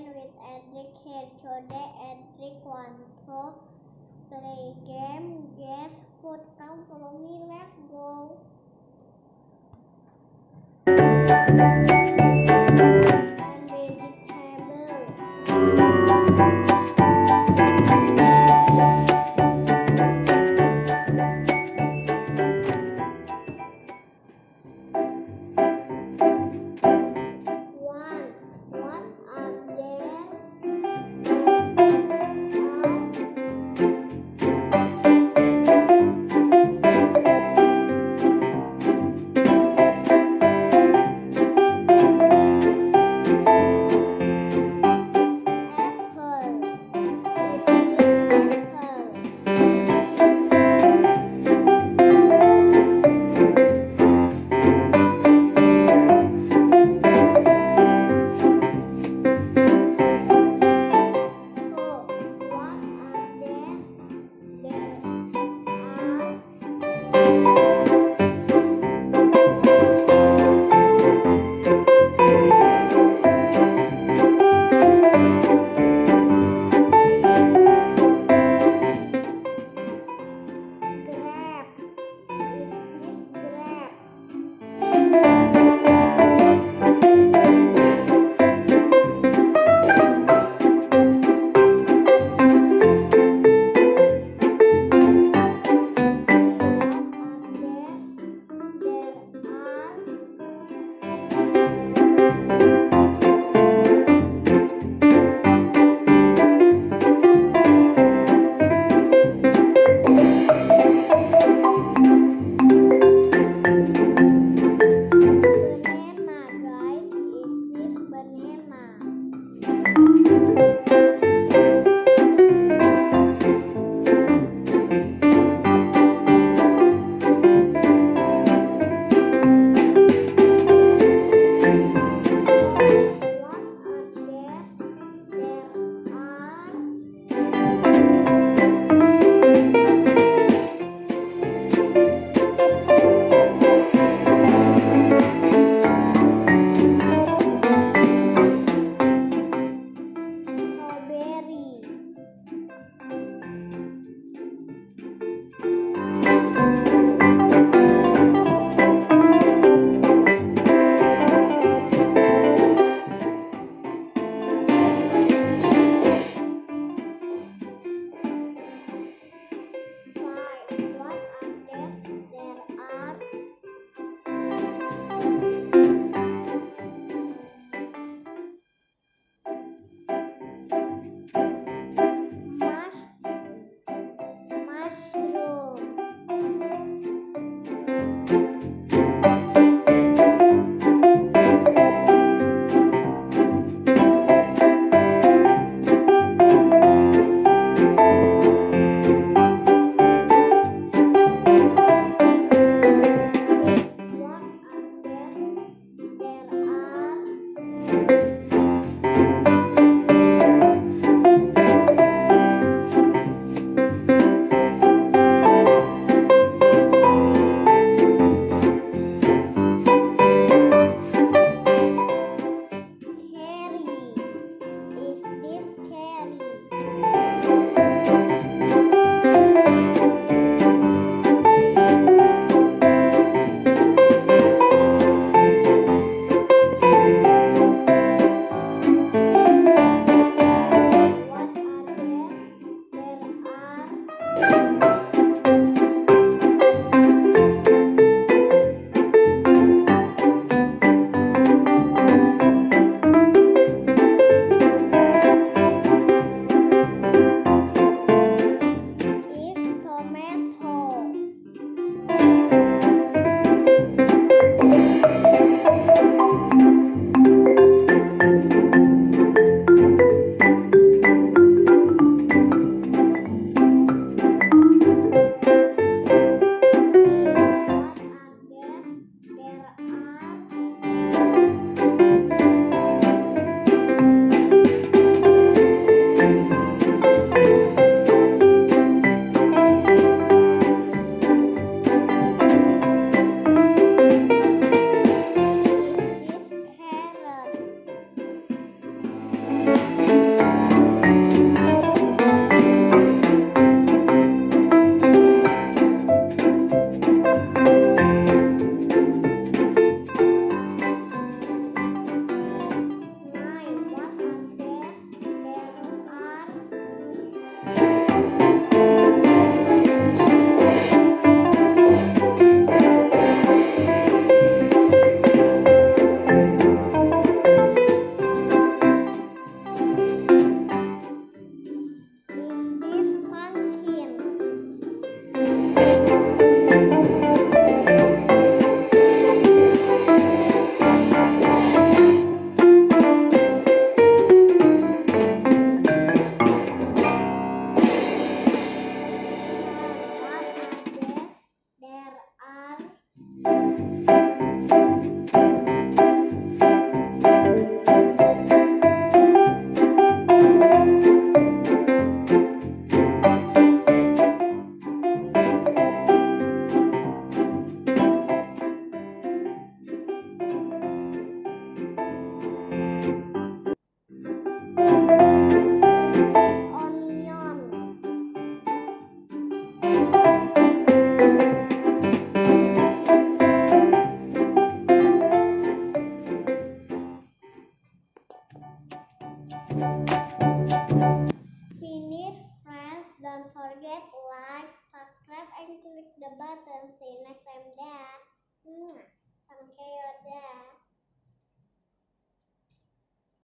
session with Edric Herchode. Edric one to play game. Guess Food come follow me. Let's go. The button. See you next time. Dah. Mwah. Thank you. Dah.